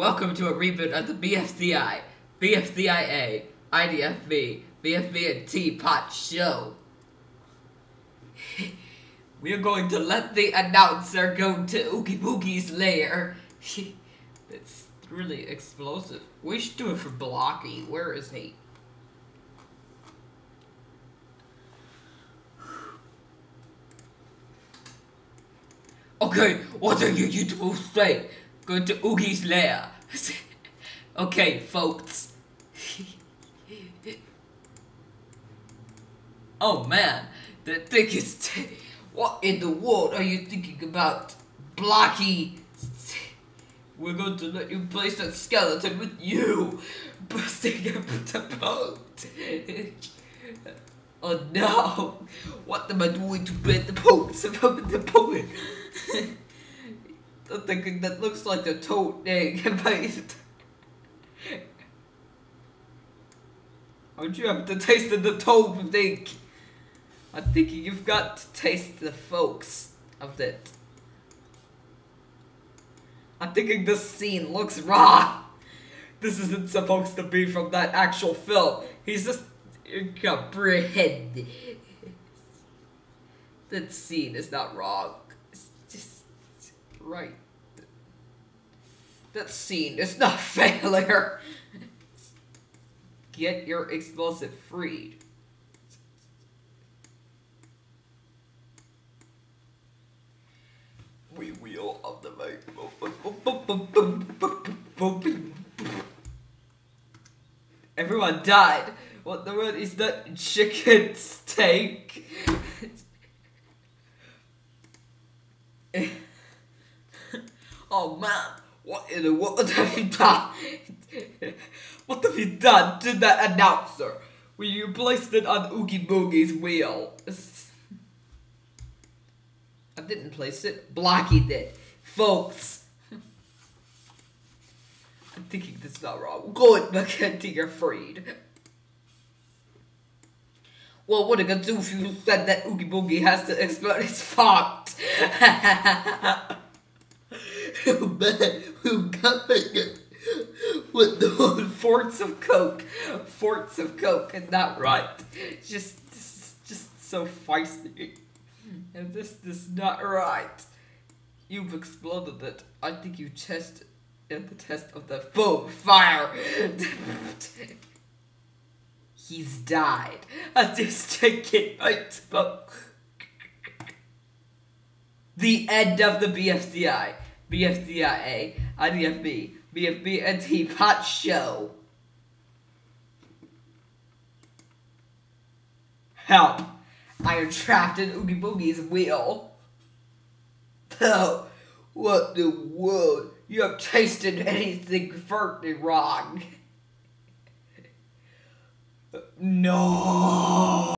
Welcome to a reboot of the BFDI, BFDIA, IDFB, BFB and Teapot show. we are going to let the announcer go to Oogie Boogie's lair. it's really explosive. We should do it for Blocky. Where is he? Okay, what are you to say? Going to Oogie's lair. okay, folks. oh man, the thing is, what in the world are you thinking about, Blocky? We're going to let you place that skeleton with you, busting up the boat. oh no, what am I doing to bend the boat? The boat? I'm thinking that looks like a toad egg, but Aren't you have to taste the toad thing? I'm thinking you've got to taste the folks of it. I'm thinking this scene looks raw. This isn't supposed to be from that actual film. He's just bread. That scene is not wrong right. That scene is not failure. Get your explosive freed. We wheel of the mic. Everyone died. What the word is that chicken steak? Oh man, what in the world have you done? what have you done to that announcer when you placed it on Oogie Boogie's wheel? I didn't place it. Blocky did. Folks. I'm thinking this is not wrong. Good, Mackenzie, you're freed. Well, what are gonna do if you said that Oogie Boogie has to explode his fart? who it with the forts of coke, forts of coke, and not right. Just, just, just so feisty, and this is not right. You've exploded it. I think you tested in the test of the foam fire. He's died. I just take it right smoke. The end of the BFDI. BFDIA, IDFB, BFB, and Teapot Show. Help! I am trapped in Oogie Boogie's wheel. Oh, what the world? You have tasted anything very wrong. no!